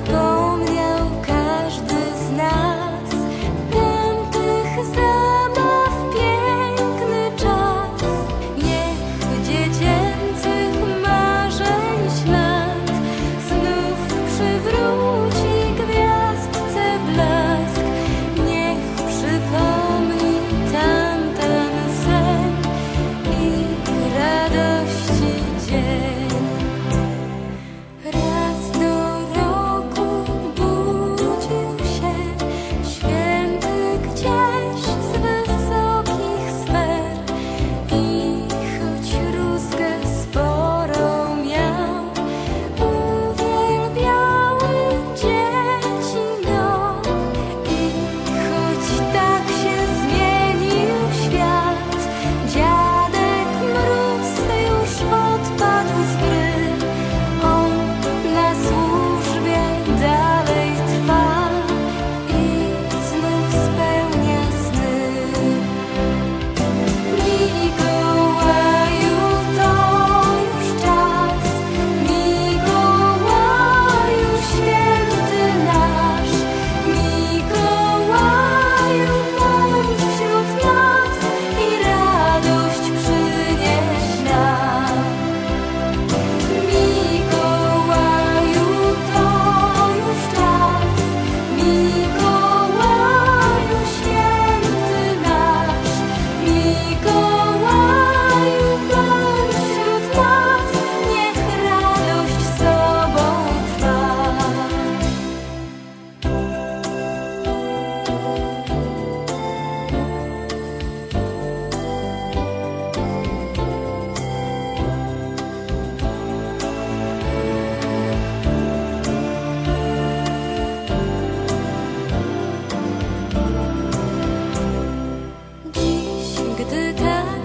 todo love.